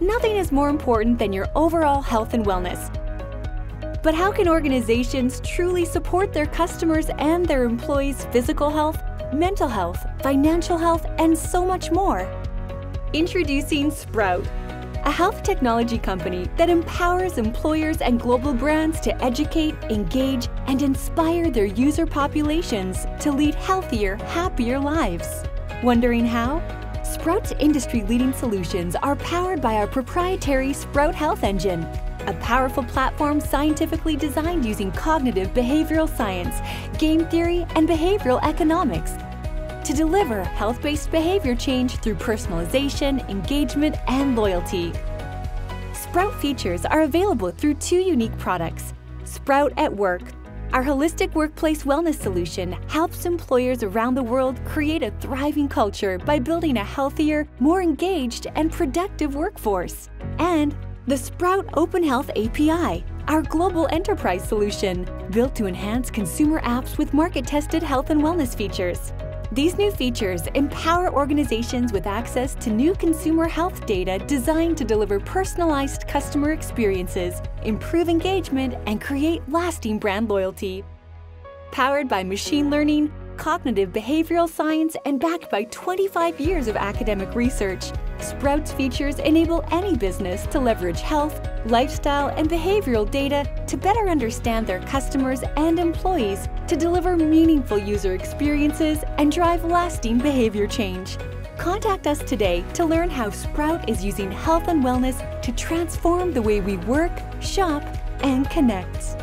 nothing is more important than your overall health and wellness. But how can organizations truly support their customers and their employees' physical health, mental health, financial health, and so much more? Introducing Sprout, a health technology company that empowers employers and global brands to educate, engage, and inspire their user populations to lead healthier, happier lives. Wondering how? Sprout's industry-leading solutions are powered by our proprietary Sprout Health Engine, a powerful platform scientifically designed using cognitive behavioral science, game theory, and behavioral economics to deliver health-based behavior change through personalization, engagement, and loyalty. Sprout features are available through two unique products. Sprout at Work. Our holistic workplace wellness solution helps employers around the world create a thriving culture by building a healthier, more engaged, and productive workforce. And the Sprout Open Health API, our global enterprise solution, built to enhance consumer apps with market-tested health and wellness features. These new features empower organizations with access to new consumer health data designed to deliver personalized customer experiences, improve engagement, and create lasting brand loyalty. Powered by machine learning, cognitive behavioral science, and backed by 25 years of academic research, Sprout's features enable any business to leverage health, lifestyle, and behavioral data to better understand their customers and employees to deliver meaningful user experiences and drive lasting behavior change. Contact us today to learn how Sprout is using health and wellness to transform the way we work, shop, and connect.